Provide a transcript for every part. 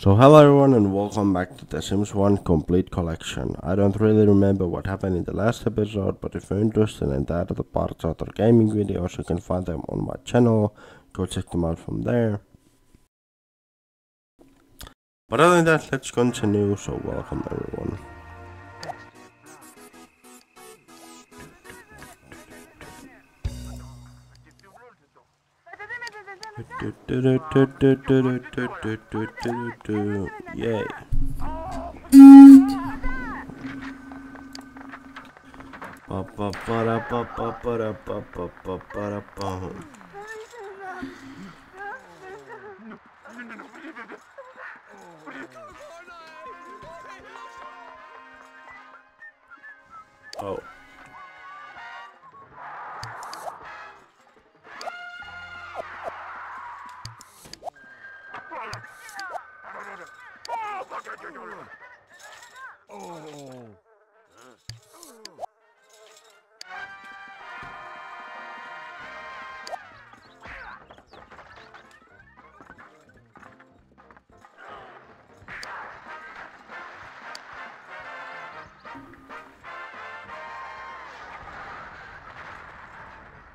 So hello everyone and welcome back to The Sims 1 Complete Collection. I don't really remember what happened in the last episode, but if you're interested in that or the parts of other gaming videos, you can find them on my channel. Go check them out from there. But other than that, let's continue, so welcome everyone. Yay. Ba oh.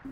Ba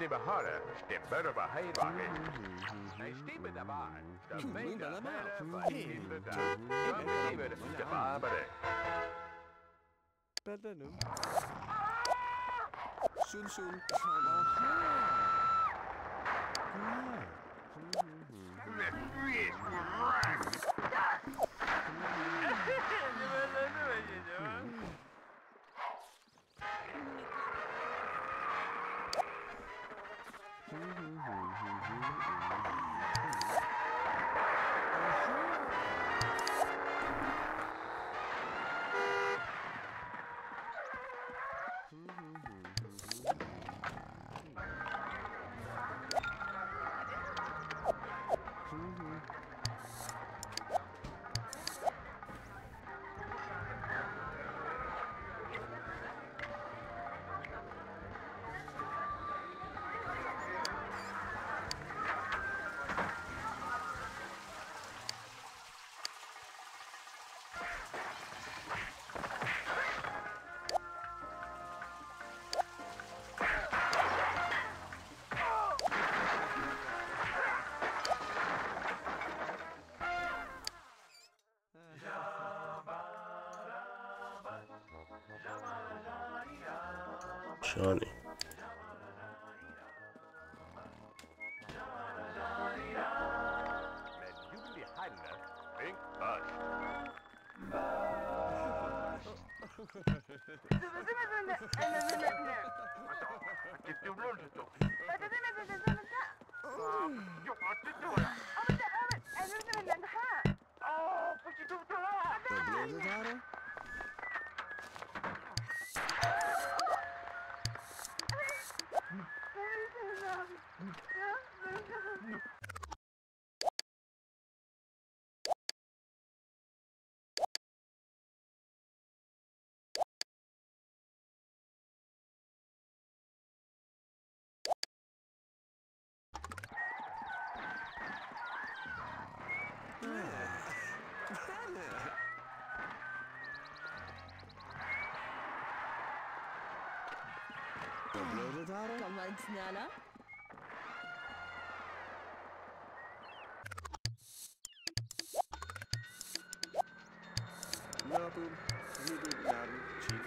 Stibahara, Stibara Bahayvaki. They steep in the barn. The main of the David Stababare. Perdonum. Soon, soon. Aha. Ah. Der salutare. Kan maar iets sneller. Napoli, Milan, Cina.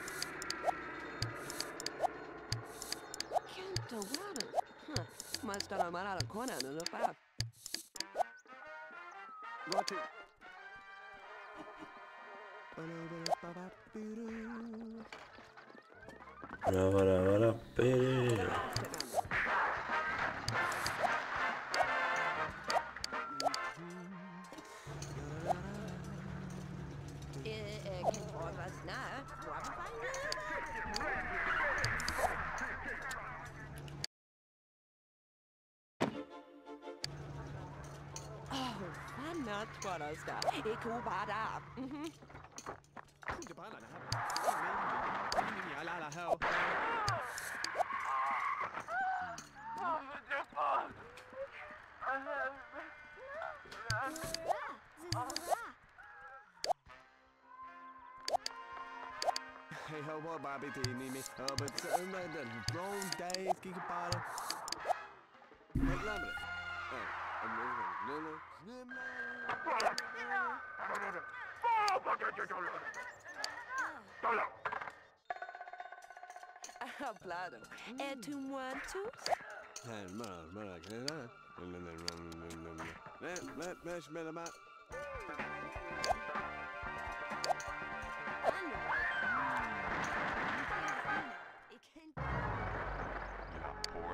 Quanto water? Huh. Must have a man out of corner and look back. Got it. Ba-da-ba-ba-ba-ba-ba-ba. Agora, Ravara, pere. Oh, I'm not what I was got. It could Hey, ho, what, Bobby, need me? Oh, but uh, the wrong days, kijk een paar. Hey, laat me dat. Oh, I'm moving. No, no.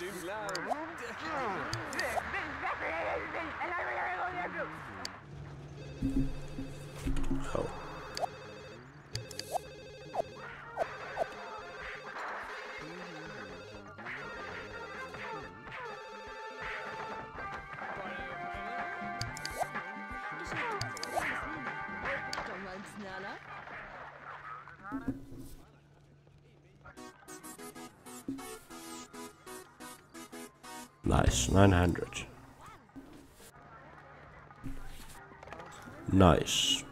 dude, loud. Nice, 900. Nice.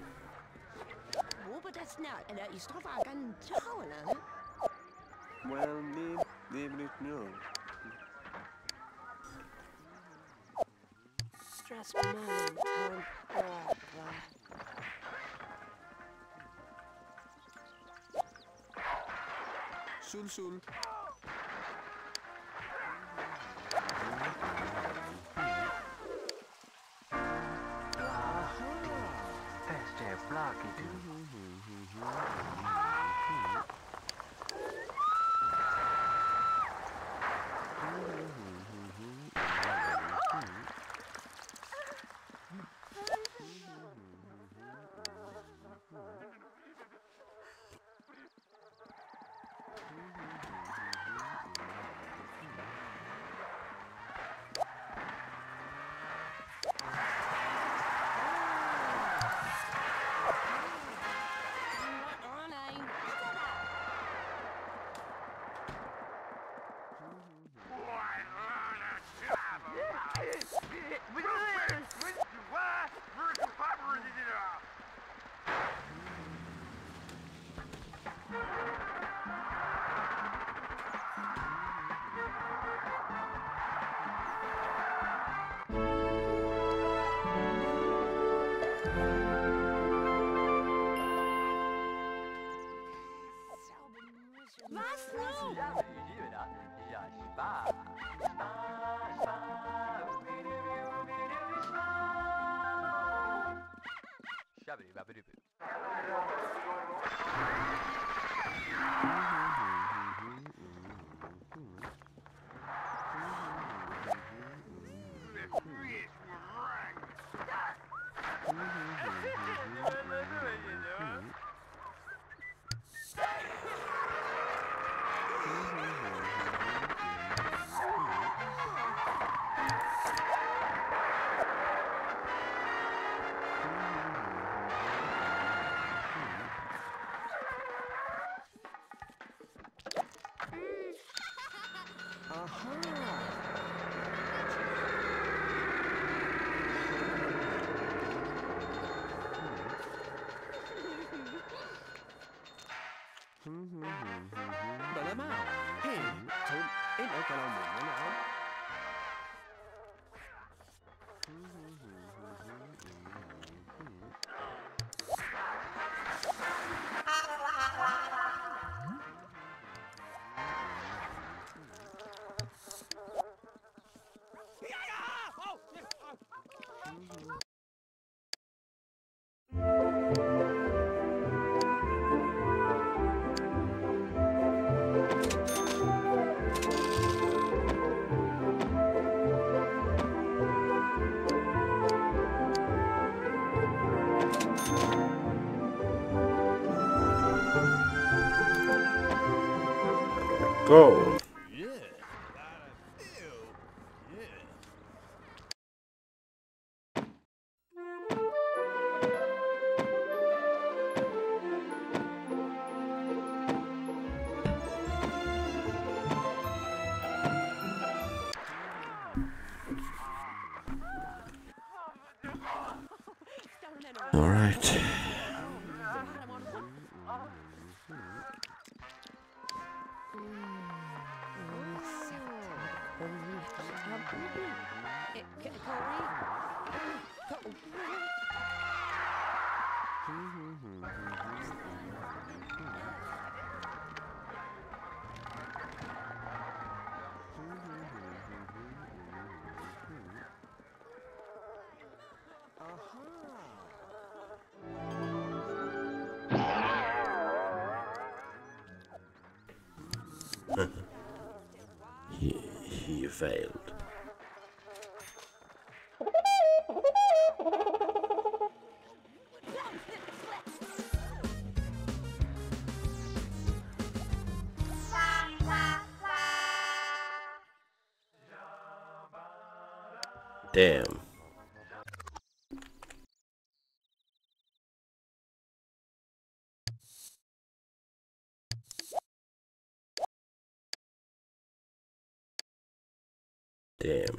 talking mm-hmm, mm-hmm, mm-hmm. ah, to. Go! He, failed. Damn. Damn.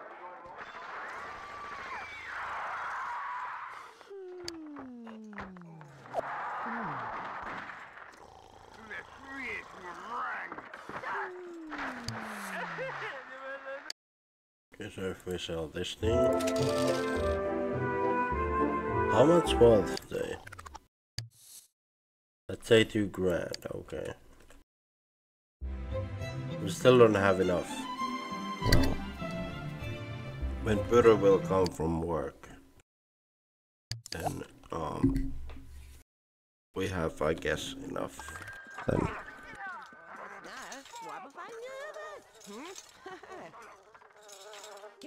So if we sell this thing. How much was they? Let's say two grand, okay. We still don't have enough. When Burro will come from work. And um, we have, I guess, enough. Then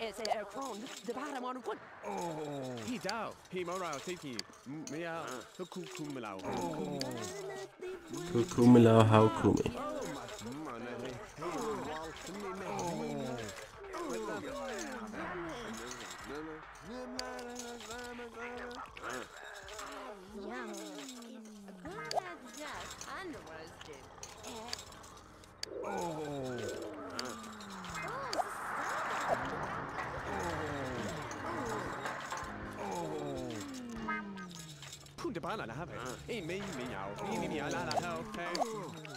You know, yeah, then I mean, kind Oh, se guarda, se guarda, no, no. Stone in what It's a crone, the bottom on foot. He dog. He more out, take you. Me out. The cuckoo melau. Kukumila how kumi. Yum. Oh. The banana have it. Hey, me, me out. Me, me, me, la, la, la, okay.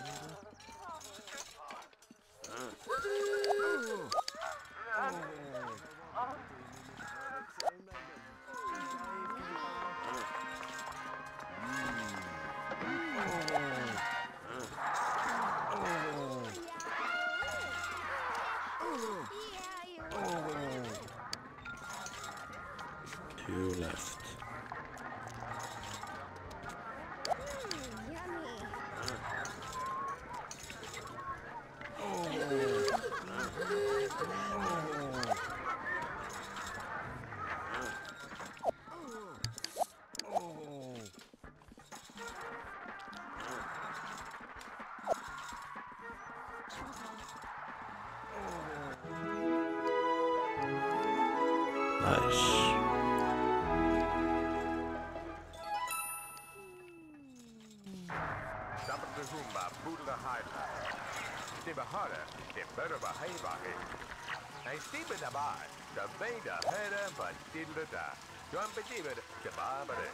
De beharde, de better behave Hij stiepen de baar, de beide herren van diddle da. Jump it even, de barbare.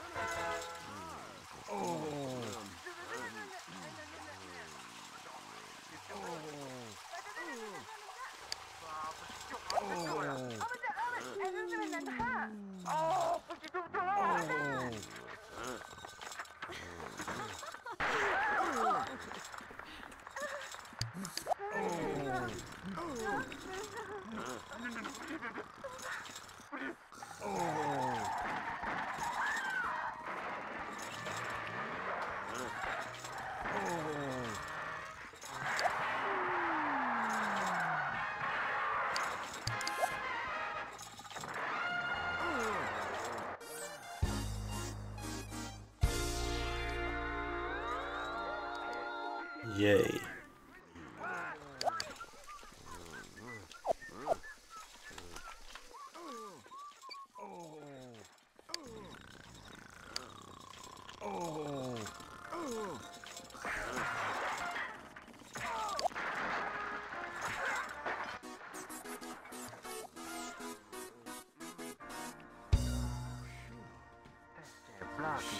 Yay.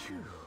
Shoot.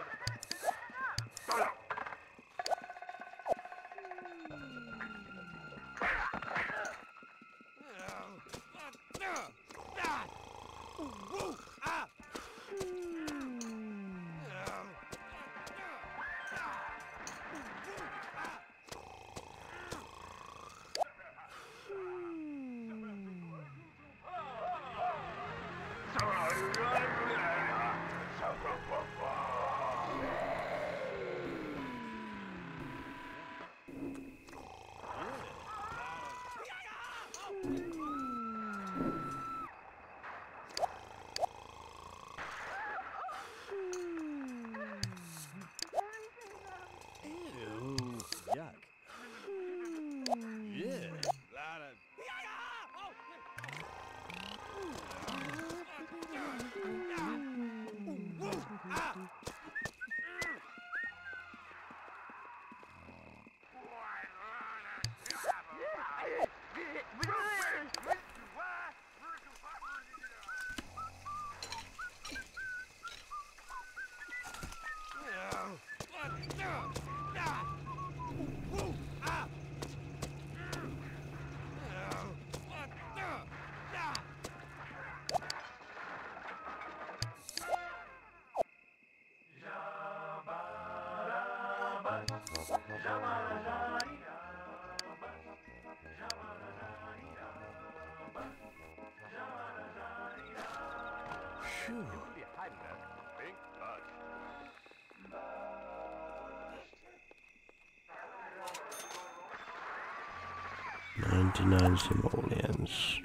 99 simoleons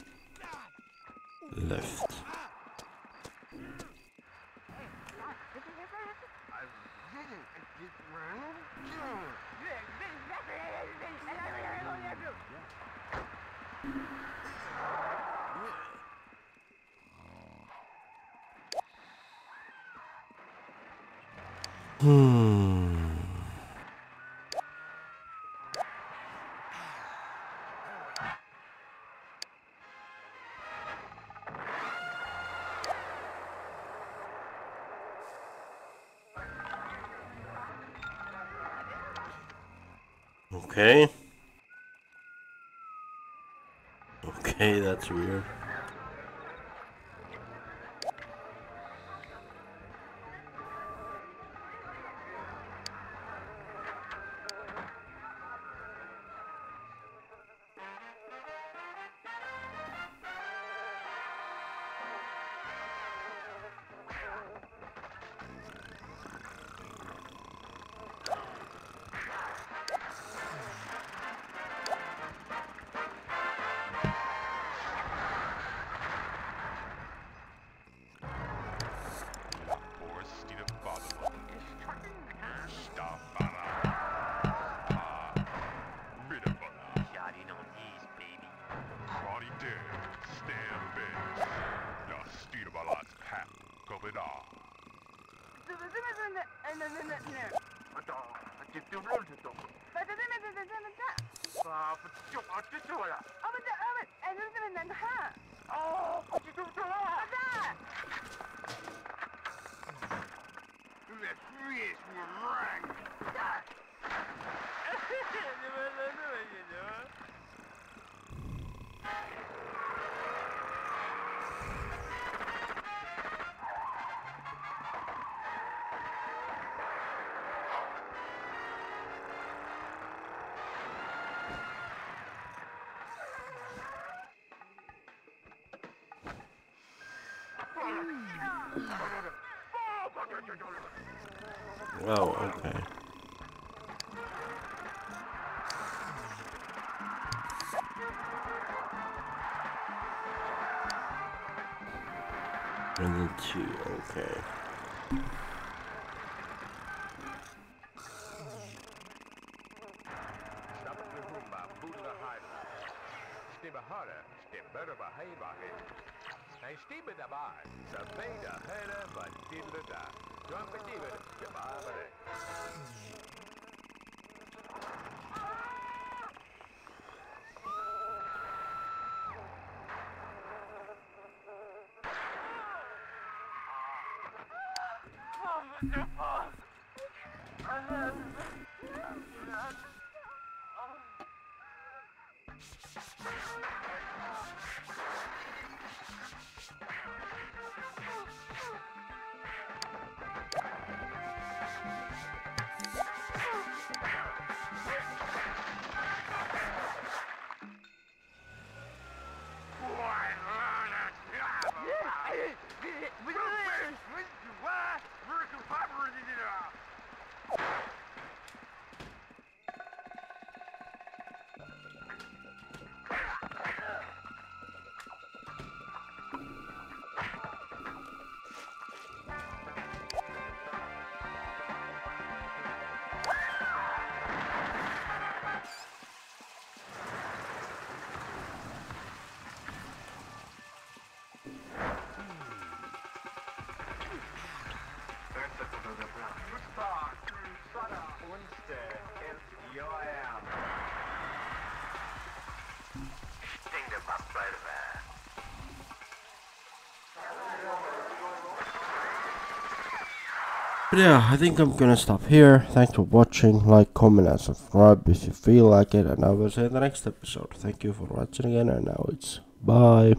left. Hmm. Okay. Okay, that's weird. Oh, okay. And then two, okay. Stop the rumba. Buddha Hyder. Stibba Harder. Stibba Bahabahi. Hey, Stibba the bar. The Veda Hera, but Diddle But yeah, I think I'm gonna stop here. Thanks for watching. Like, comment, and subscribe if you feel like it. And I will see you in the next episode. Thank you for watching again. And now it's bye.